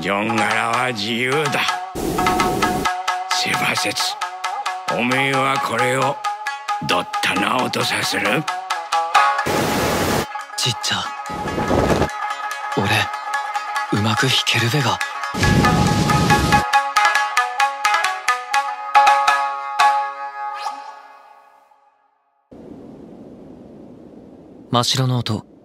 ジョン柄は自由だ。セバセツおめえはこれをどったな音させる？ちっちゃ俺うまく弾けるべが？真白の音。